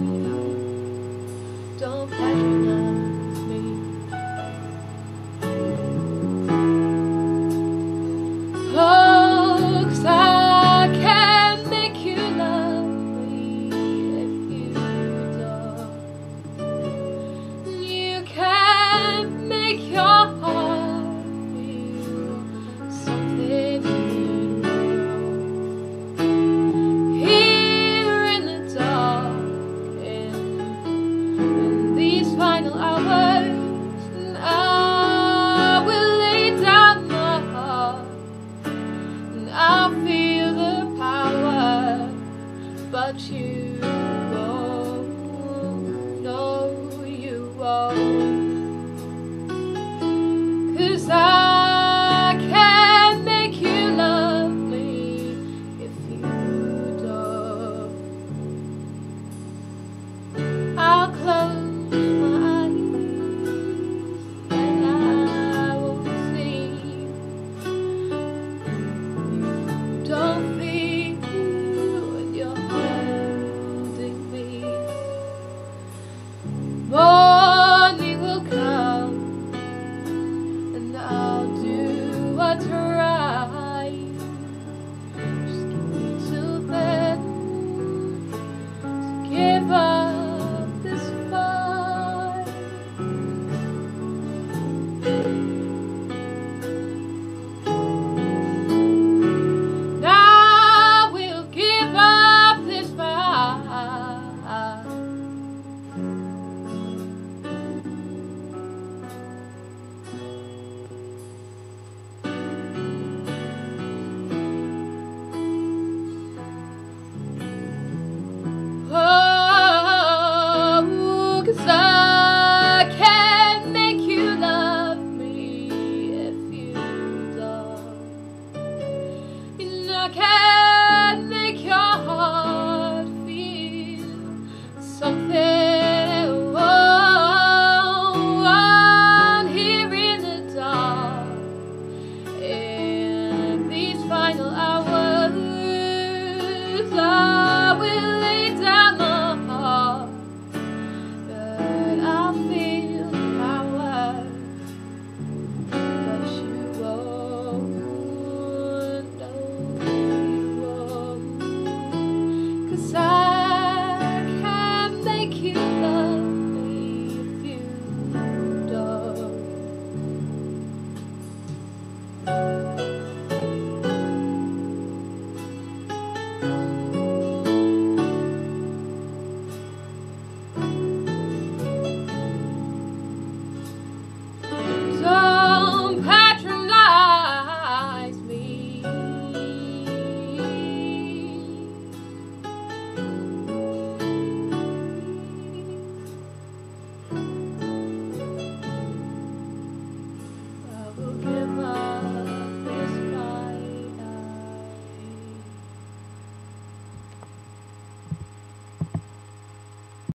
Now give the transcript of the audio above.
Mm-hmm. But you votre And 'Cause I